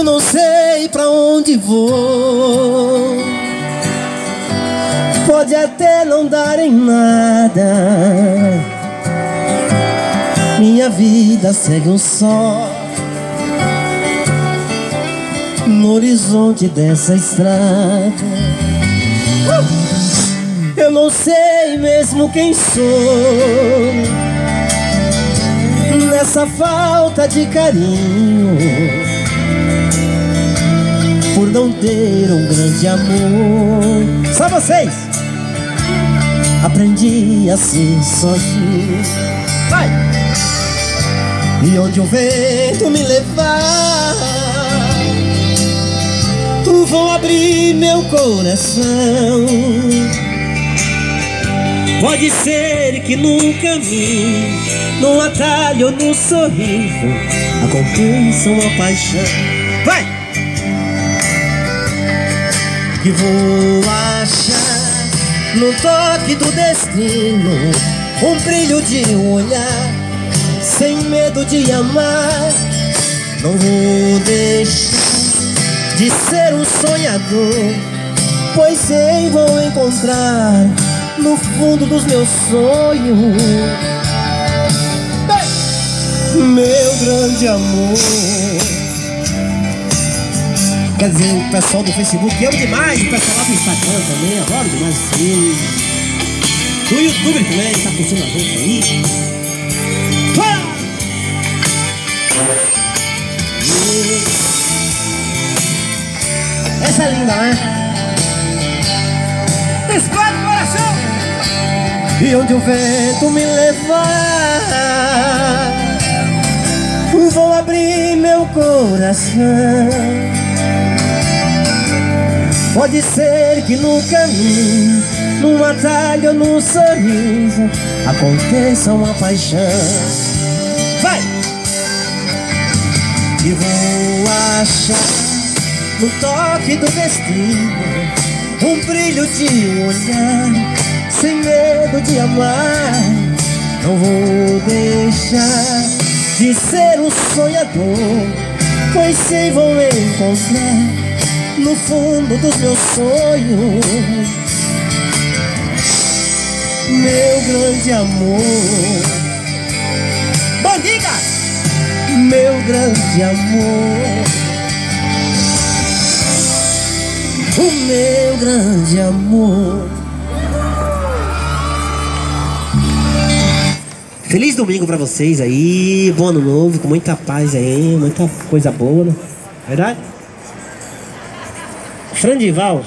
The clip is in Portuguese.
Eu não sei pra onde vou. Pode até não dar em nada. Minha vida segue um só no horizonte dessa estrada. Eu não sei mesmo quem sou nessa falta de carinho por não ter um grande amor. Só vocês. Aprendi a ser sozinho. Vai. E onde o vento me levar, vou abrir meu coração. Pode ser que nunca vi, num atalho ou no sorriso, aconteça uma paixão. Vai! Que vou achar no toque do destino um brilho de um olhar, sem medo de amar. Não vou deixar de ser um sonhador, pois sei vou encontrar no fundo dos meus sonhos meu grande amor. Quer dizer, o pessoal do Facebook ama demais, o pessoal lá do Instagram também, adoro demais sim. Do YouTube também, tá curtindo a gente aí. Essa é linda, né? Explode o coração! E onde o vento me levar Vou abrir meu coração Pode ser que no caminho Num atalho ou num sorriso Aconteça uma paixão Vai! E vou achar No toque do destino Um brilho de olhar Sem medo de amar Não vou deixar de ser um sonhador Pois sei vou encontrar no fundo dos meus sonhos Meu grande amor Bandiga! Meu grande amor O meu grande amor Feliz domingo pra vocês aí, bom ano novo, com muita paz aí, muita coisa boa, né? Verdade? Frandival.